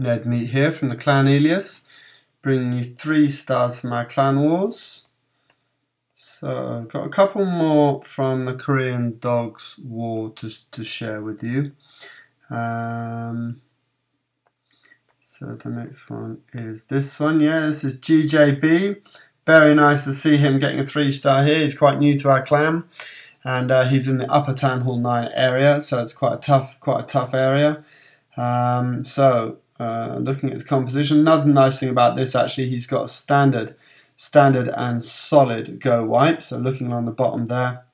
Ned Meat here from the Clan Eelius, bringing you three stars from our Clan Wars. So, I've got a couple more from the Korean Dogs War to, to share with you. Um, so the next one is this one. Yeah, this is GJB. Very nice to see him getting a three star here. He's quite new to our clan, and uh, he's in the Upper Town Hall Nine area, so it's quite a tough, quite a tough area. Um, so uh, looking at his composition, another nice thing about this actually, he's got a standard, standard and solid GoWiPe. So looking along the bottom there,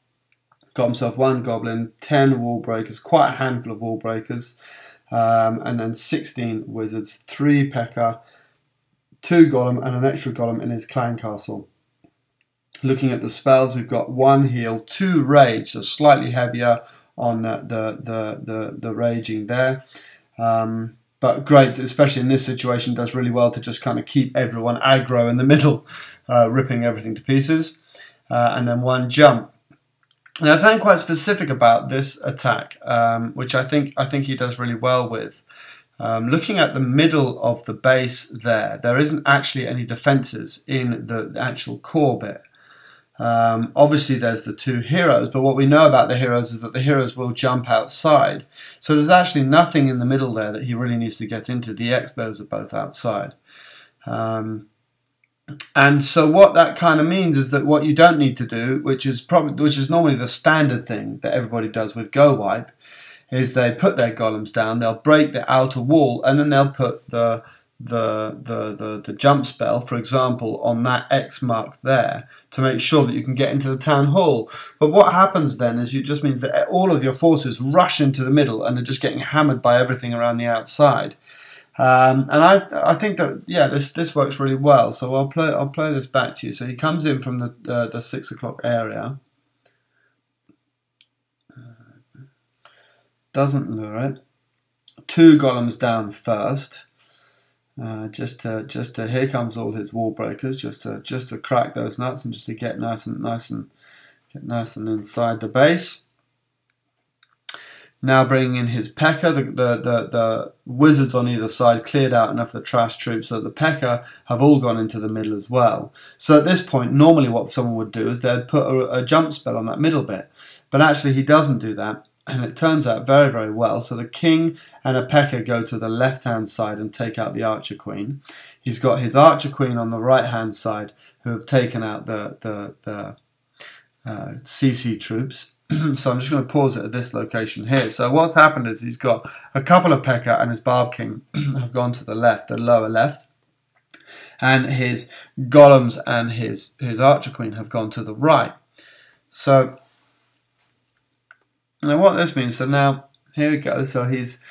got himself one goblin, ten wall breakers, quite a handful of wall breakers, um, and then 16 wizards, three P.E.K.K.A., two golem, and an extra golem in his clan castle. Looking at the spells, we've got one heal, two rage, so slightly heavier on the the the the, the raging there. Um, but great, especially in this situation, does really well to just kind of keep everyone aggro in the middle, uh, ripping everything to pieces. Uh, and then one jump. Now, something quite specific about this attack, um, which I think I think he does really well with. Um, looking at the middle of the base there, there isn't actually any defences in the actual core bit. Um, obviously, there's the two heroes, but what we know about the heroes is that the heroes will jump outside. So there's actually nothing in the middle there that he really needs to get into. The X-bows are both outside. Um, and so what that kind of means is that what you don't need to do, which is probably which is normally the standard thing that everybody does with GoWiPe, is they put their golems down, they'll break the outer wall, and then they'll put the the, the, the, the jump spell, for example, on that X mark there to make sure that you can get into the town hall. But what happens then is it just means that all of your forces rush into the middle and they're just getting hammered by everything around the outside. Um, and I I think that yeah this this works really well. So I'll play I'll play this back to you. So he comes in from the uh, the six o'clock area. Doesn't lure it. Two golems down first. Uh, just to just to here comes all his wall breakers just to just to crack those nuts and just to get nice and nice and get nice and inside the base. Now bringing in his P.E.K.K.A., the, the, the, the, wizards on either side cleared out enough of the trash troops so that the P.E.K.K.A. have all gone into the middle as well. So at this point, normally what someone would do is they'd put a, a jump spell on that middle bit. But actually he doesn't do that and it turns out very, very well. So the king and a P.E.K.K.A. go to the left hand side and take out the archer queen. He's got his archer queen on the right hand side who have taken out the, the, the uh, CC troops. so I'm just going to pause it at this location here. So what's happened is he's got a couple of P.E.K.K.A. and his Barb King have gone to the left, the lower left. And his golems and his, his archer queen have gone to the right. So now what this means, so now, here we go, so he's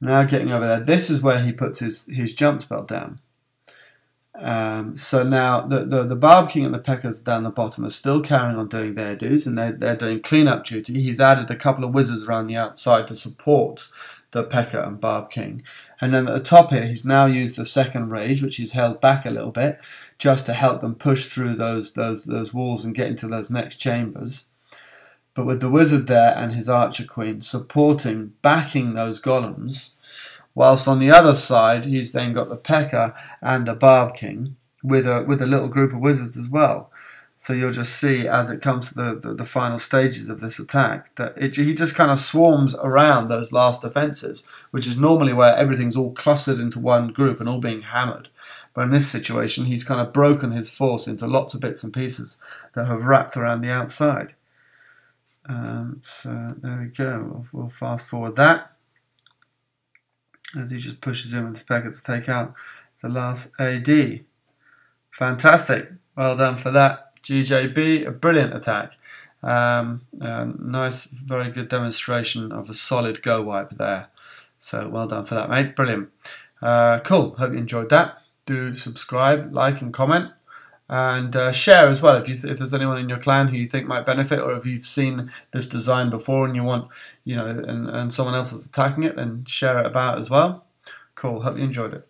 now getting over there. This is where he puts his, his jump spell down. Um, so now the, the, the Barb King and the P.E.K.K.A.s down the bottom are still carrying on doing their dues and they're, they're doing cleanup duty. He's added a couple of wizards around the outside to support the P.E.K.K.A. and Barb King. And then at the top here, he's now used the second rage, which he's held back a little bit, just to help them push through those those those walls and get into those next chambers. But with the wizard there and his archer queen supporting, backing those golems, whilst on the other side he's then got the P.E.K.K.A. and the Barb King with a with a little group of wizards as well. So you'll just see as it comes to the, the, the final stages of this attack that it, he just kind of swarms around those last defences, which is normally where everything's all clustered into one group and all being hammered. But in this situation, he's kind of broken his force into lots of bits and pieces that have wrapped around the outside. Um, so there we go. We'll, we'll, fast forward that as he just pushes in with his packet to take out the last AD. Fantastic. Well done for that. GJB, a brilliant attack. Um, nice, very good demonstration of a solid GoWiPe there. So well done for that, mate. Brilliant. Uh, cool. Hope you enjoyed that. Do subscribe, like, and comment and uh, share as well if you if there's anyone in your clan who you think might benefit or if you've seen this design before and you want you know and, and someone else is attacking it then share it about as well. Cool. Hope you enjoyed it